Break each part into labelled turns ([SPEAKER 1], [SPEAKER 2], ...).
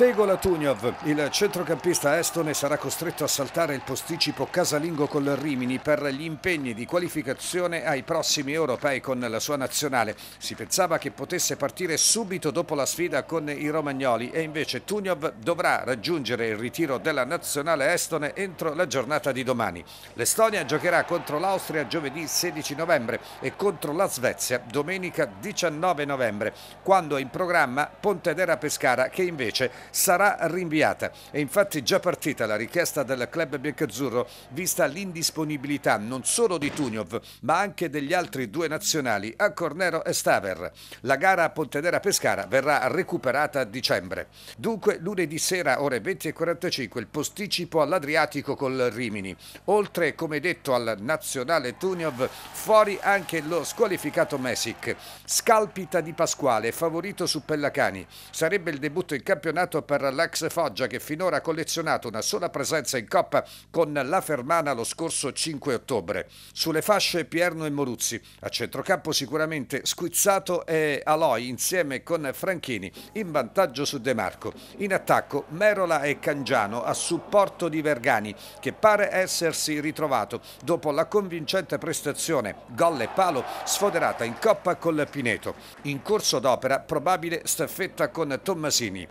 [SPEAKER 1] Tegola Tugnov, il centrocampista estone sarà costretto a saltare il posticipo casalingo col Rimini per gli impegni di qualificazione ai prossimi europei con la sua nazionale. Si pensava che potesse partire subito dopo la sfida con i romagnoli e invece Tugnov dovrà raggiungere il ritiro della nazionale estone entro la giornata di domani. L'Estonia giocherà contro l'Austria giovedì 16 novembre e contro la Svezia domenica 19 novembre, quando è in programma Pontedera Pescara che invece sarà rinviata. È infatti già partita la richiesta del club biancazzurro vista l'indisponibilità non solo di Tugnov ma anche degli altri due nazionali, a Cornero e Staver. La gara a Pontedera Pescara verrà recuperata a dicembre. Dunque lunedì sera ore 20.45 il posticipo all'Adriatico col Rimini. Oltre come detto al nazionale Tugnov fuori anche lo squalificato Mesic. Scalpita di Pasquale, favorito su Pellacani. Sarebbe il debutto in campionato merito per l'ex Foggia che finora ha collezionato una sola presenza in Coppa con la Fermana lo scorso 5 ottobre. Sulle fasce Pierno e Moruzzi, a centrocampo sicuramente Squizzato e Aloi insieme con Franchini in vantaggio su De Marco. In attacco Merola e Cangiano a supporto di Vergani che pare essersi ritrovato dopo la convincente prestazione gol e palo sfoderata in Coppa col Pineto. In corso d'opera probabile staffetta con Tommasini.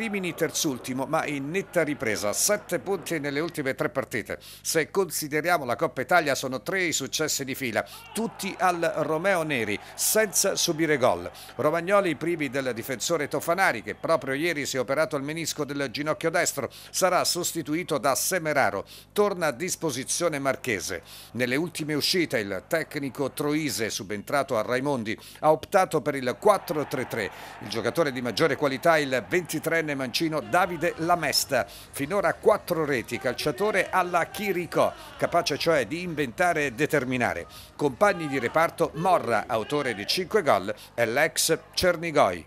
[SPEAKER 1] Rimini terzultimo ma in netta ripresa, sette punti nelle ultime tre partite. Se consideriamo la Coppa Italia sono tre i successi di fila, tutti al Romeo Neri, senza subire gol. Romagnoli privi del difensore Tofanari che proprio ieri si è operato al menisco del ginocchio destro, sarà sostituito da Semeraro, torna a disposizione Marchese. Nelle ultime uscite il tecnico Troise, subentrato a Raimondi, ha optato per il 4-3-3. Il giocatore di maggiore qualità, il 23enne ventenne mancino Davide Lamesta, finora quattro reti, calciatore alla Chiricò, capace cioè di inventare e determinare. Compagni di reparto Morra, autore di cinque gol, e l'ex Cernigoi.